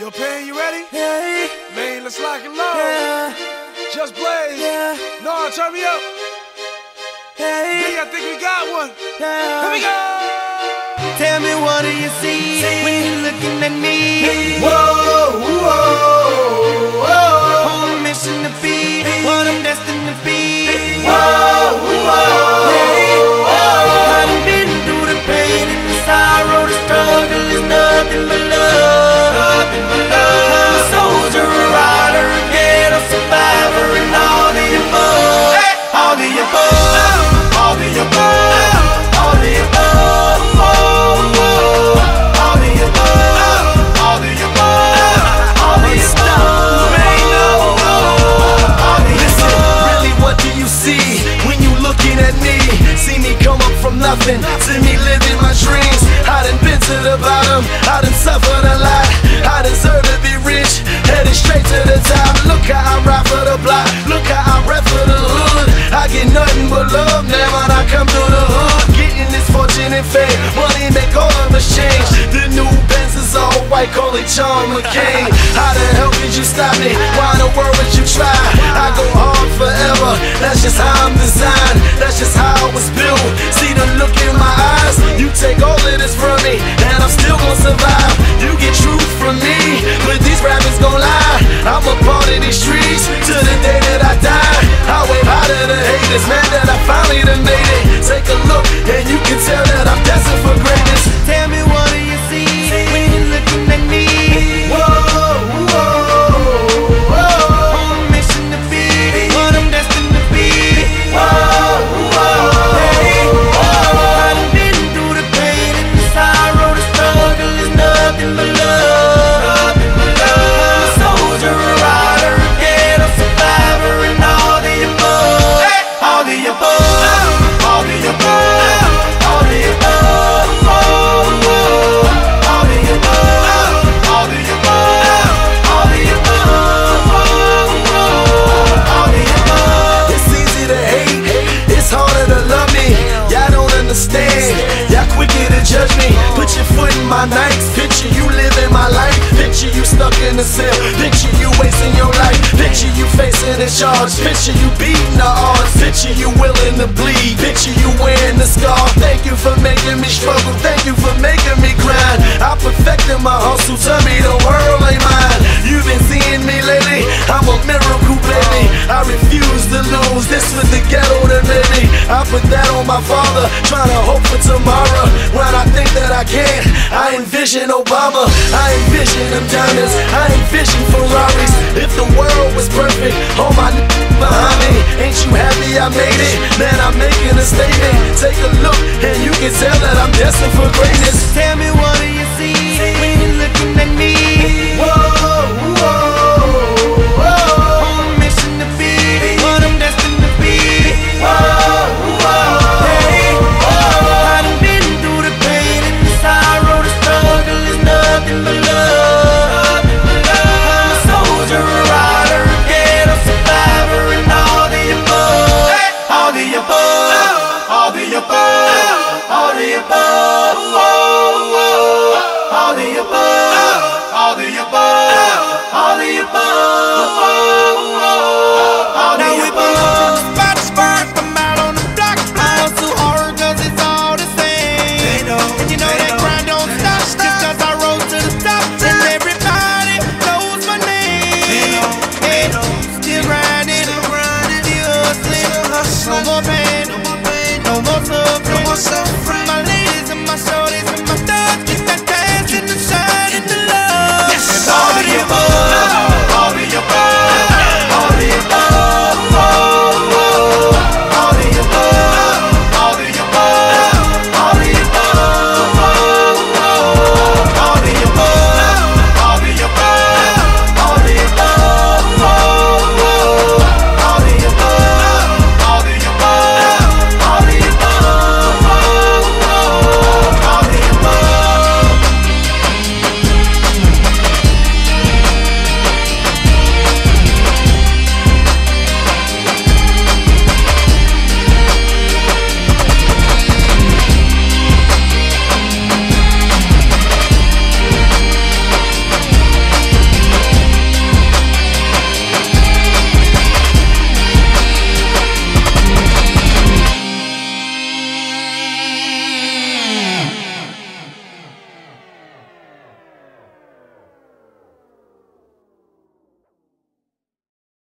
Yo, Pain, you ready? Yeah, Man, let's lock and load. yeah, Just blaze. yeah, No, turn me up. yeah, I think we got one. Here we yeah. go. Tell me what do you see when you're looking at me? See me living my dreams. I done been to the bottom, I done suffered a lot. I deserve to be rich, headed straight to the top. Look how I ride for the block, look how I rap it John McCain. How the hell could you stop me? Why in the world would you try? I go hard forever, that's just how I'm designed. That's just how I was built. See the look in my eyes, nights, picture you living my life. Picture you stuck in a cell, picture you wasting your life. Picture you facing a charge, picture you beating the odds. Picture you willing to bleed, picture you wearing the scar. Thank you for making me struggle, thank you for making me grind. I perfected my hustle, tell me the world ain't mine. You've been seeing me lately, I'm a miracle, baby. I refuse to lose, this was the ghetto made me. I put that on my father, trying to hope for tomorrow. When I think that I can't, I envision Obama, I envision them diamonds, I envision Ferraris. If the world was perfect, all my n- behind me, ain't you happy I made it? Man, I'm making a statement. Take a look, and you can tell that I'm destined for greatness. Tell me what do you see when you're looking at me? All the above. All the above. All the above. All the above. Still